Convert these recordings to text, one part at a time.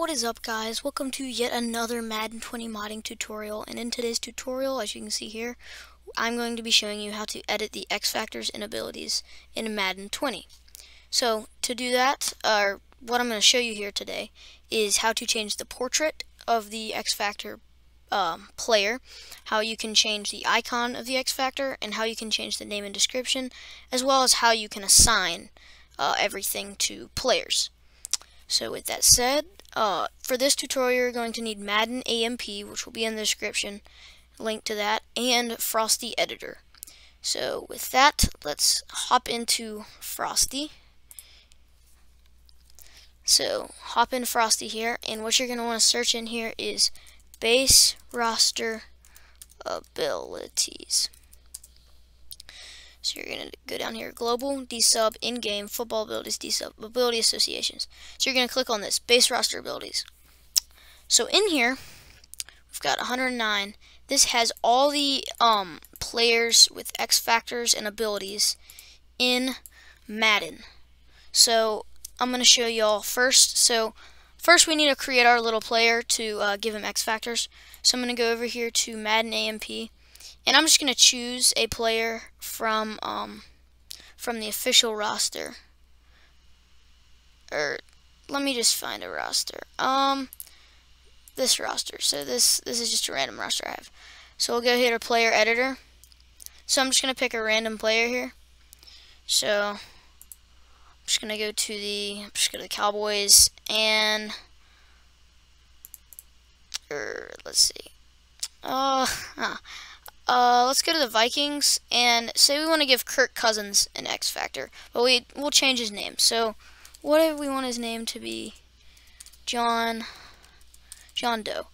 What is up guys? Welcome to yet another Madden 20 modding tutorial and in today's tutorial as you can see here I'm going to be showing you how to edit the X Factors and abilities in Madden 20. So to do that, uh, what I'm going to show you here today is how to change the portrait of the X Factor um, player, how you can change the icon of the X Factor, and how you can change the name and description, as well as how you can assign uh, everything to players. So with that said, uh, for this tutorial, you're going to need Madden AMP, which will be in the description, link to that, and Frosty Editor. So with that, let's hop into Frosty. So hop in Frosty here, and what you're going to want to search in here is base roster abilities. So you're going to go down here, Global, D-Sub, In-Game, Football Abilities, D-Sub, Ability Associations. So you're going to click on this, Base Roster Abilities. So in here, we've got 109. This has all the um, players with X factors and abilities in Madden. So I'm going to show you all first. So first we need to create our little player to uh, give him X factors. So I'm going to go over here to Madden AMP and I'm just going to choose a player from um, from the official roster. Or let me just find a roster. Um, this roster. So this this is just a random roster I have. So we'll go here to player editor. So I'm just going to pick a random player here. So I'm just going to go to the I'm just go to the Cowboys and or let's see. Uh, huh. Uh, let's go to the Vikings and say we want to give Kirk Cousins an X Factor, but we we'll change his name. So, what if we want his name to be John John Doe?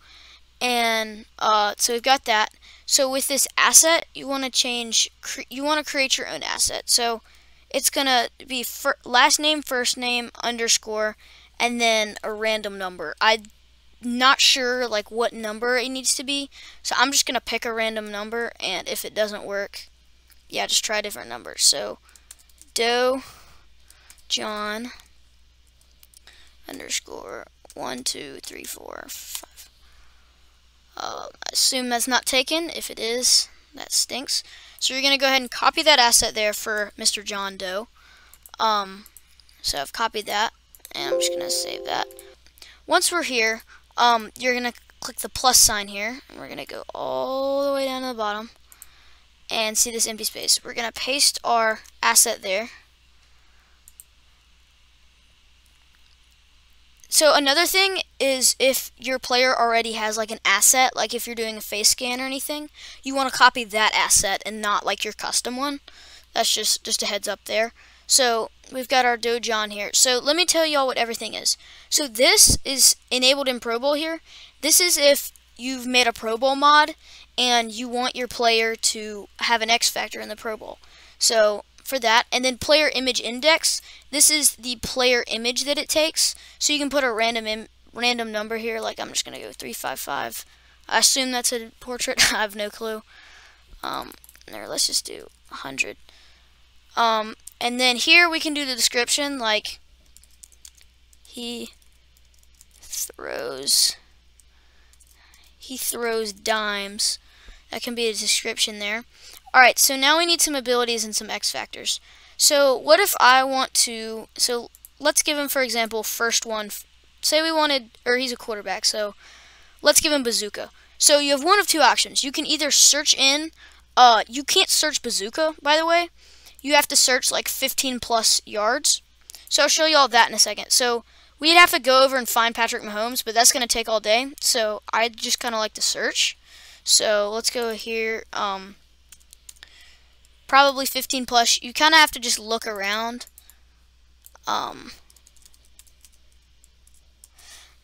And uh, so we've got that. So with this asset, you want to change. you want to create your own asset. So it's gonna be last name, first name, underscore, and then a random number. I not sure like what number it needs to be. So I'm just going to pick a random number and if it doesn't work, yeah, just try different numbers. So Doe John underscore one, two, three, four, five. Uh, I assume that's not taken. If it is, that stinks. So you're going to go ahead and copy that asset there for Mr. John Doe. Um, so I've copied that, and I'm just going to save that. Once we're here, um, you're going to click the plus sign here. And we're going to go all the way down to the bottom and see this empty space. We're going to paste our asset there. So another thing is if your player already has like an asset, like if you're doing a face scan or anything, you want to copy that asset and not like your custom one. That's just, just a heads up there. So we've got our Doe John here. So let me tell y'all what everything is. So this is enabled in Pro Bowl here. This is if you've made a Pro Bowl mod and you want your player to have an X factor in the Pro Bowl. So for that, and then player image index, this is the player image that it takes. So you can put a random random number here, like I'm just going to go 355. I assume that's a portrait. I have no clue. Um, there, let's just do 100. Um, and then here we can do the description like he throws he throws dimes. That can be a description there. Alright, so now we need some abilities and some X factors. So what if I want to, so let's give him, for example, first one, say we wanted, or he's a quarterback, so let's give him bazooka. So you have one of two options. You can either search in, uh, you can't search bazooka, by the way, you have to search like 15 plus yards. So I'll show you all that in a second. So we'd have to go over and find Patrick Mahomes, but that's going to take all day. So I just kind of like to search. So let's go here. Um, probably 15 plus. You kind of have to just look around. Um,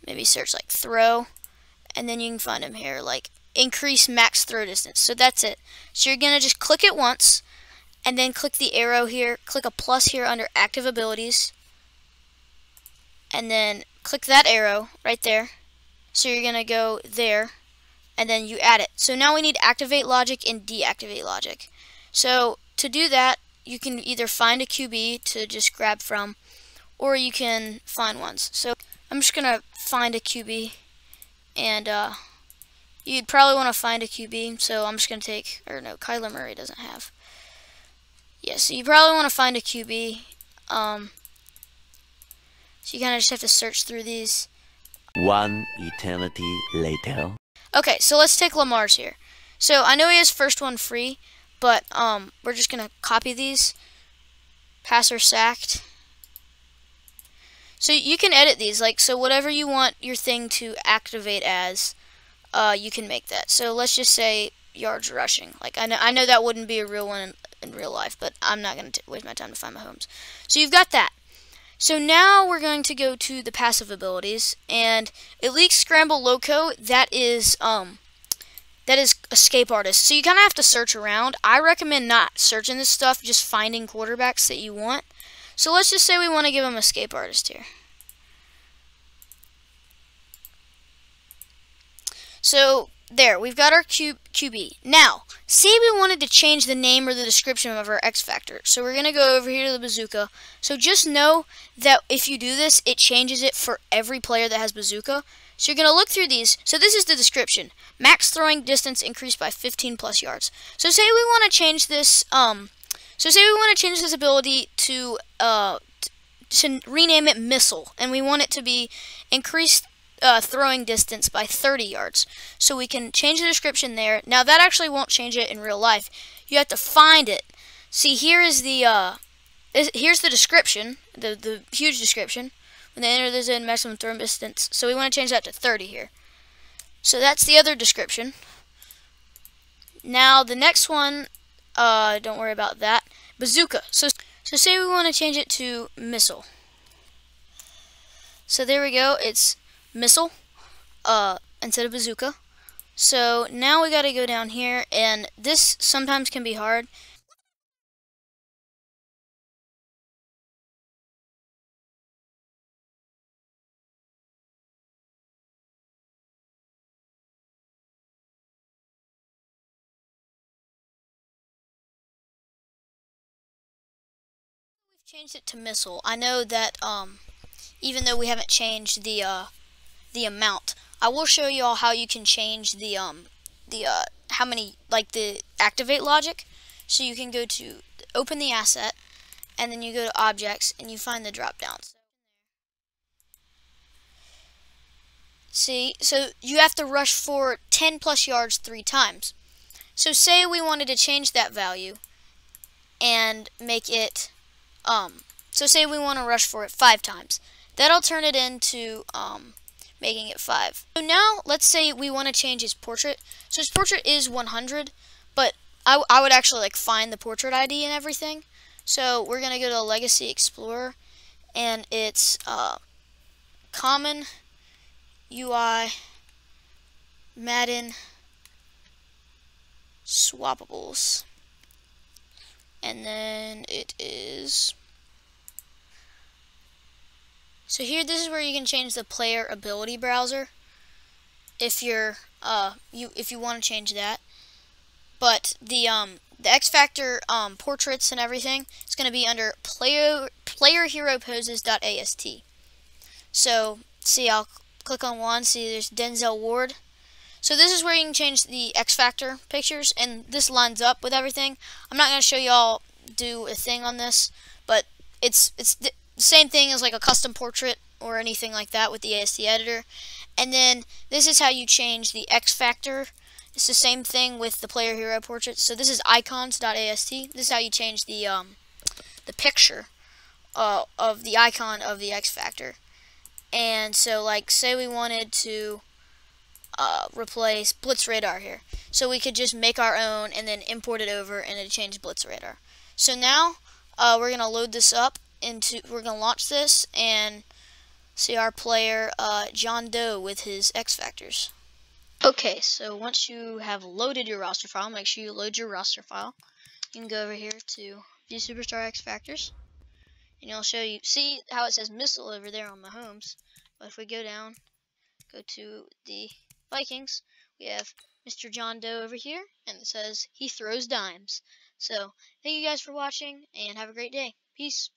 maybe search like throw. And then you can find him here, like increase max throw distance. So that's it. So you're going to just click it once and then click the arrow here, click a plus here under active abilities, and then click that arrow right there. So you're going to go there, and then you add it. So now we need activate logic and deactivate logic. So to do that, you can either find a QB to just grab from, or you can find ones. So, I'm just going to find a QB. And uh, you'd probably want to find a QB. So I'm just going to take, or no, Kyler Murray doesn't have. Yeah, so you probably want to find a QB. Um, so you kind of just have to search through these. One eternity later. Okay, so let's take Lamar's here. So I know he has first one free, but um, we're just going to copy these. Passer sacked. So you can edit these, like, so whatever you want your thing to activate as, uh, you can make that. So let's just say yards rushing. Like, I know, I know that wouldn't be a real one in, real life, but I'm not going to waste my time to find Mahomes. So you've got that. So now we're going to go to the passive abilities, and Elite Scramble Loco, that is, um, that is Escape Artist. So you kind of have to search around. I recommend not searching this stuff, just finding quarterbacks that you want. So let's just say we want to give him Escape Artist here. So there, we've got our QB. Now, say we wanted to change the name or the description of our X Factor. So we're going to go over here to the Bazooka. So just know that if you do this, it changes it for every player that has Bazooka. So you're going to look through these. So this is the description. Max throwing distance increased by 15 plus yards. So say we want to change this, um, so say we want to change this ability to, uh, to rename it Missile, and we want it to be increased uh, throwing distance by 30 yards. So we can change the description there. Now that actually won't change it in real life. You have to find it. See, here is the uh, here's the description, the the huge description. When they enter the zone, maximum throwing distance. So we want to change that to 30 here. So that's the other description. Now the next one, uh, don't worry about that. Bazooka. So so say we want to change it to missile. So there we go. It's missile uh, instead of bazooka. So now we got to go down here, and this sometimes can be hard. We've changed it to missile. I know that um, even though we haven't changed the uh, the amount. I will show you all how you can change the um the uh how many like the activate logic. So you can go to open the asset and then you go to objects and you find the drop downs. See, so you have to rush for 10 plus yards three times. So say we wanted to change that value and make it, um, so say we want to rush for it five times. That'll turn it into, um, making it 5. So now, let's say we want to change his portrait. So his portrait is 100, but I, I would actually like find the portrait ID and everything. So we're going to go to Legacy Explorer, and it's uh, Common UI Madden Swappables. And then it is so here, this is where you can change the player ability browser. If you're, uh, you if you want to change that. But the um the X Factor um portraits and everything is going to be under player player hero poses.ast. So see, I'll click on one. See, there's Denzel Ward. So this is where you can change the X Factor pictures, and this lines up with everything. I'm not going to show you all do a thing on this, but it's it's same thing as like a custom portrait or anything like that with the AST editor. And then this is how you change the X factor. It's the same thing with the player hero portraits. So this is icons.ast. This is how you change the um, the picture uh, of the icon of the X factor. And so like say we wanted to uh, replace Blitz Radar here. So we could just make our own and then import it over and it changed Blitz Radar. So now uh, we're going to load this up into we're gonna launch this and see our player uh, John Doe with his X Factors. Okay, so once you have loaded your roster file, make sure you load your roster file. You can go over here to View Superstar X Factors, and it'll show you. See how it says missile over there on Mahomes. But if we go down, go to the Vikings, we have Mr. John Doe over here, and it says he throws dimes. So thank you guys for watching, and have a great day. Peace.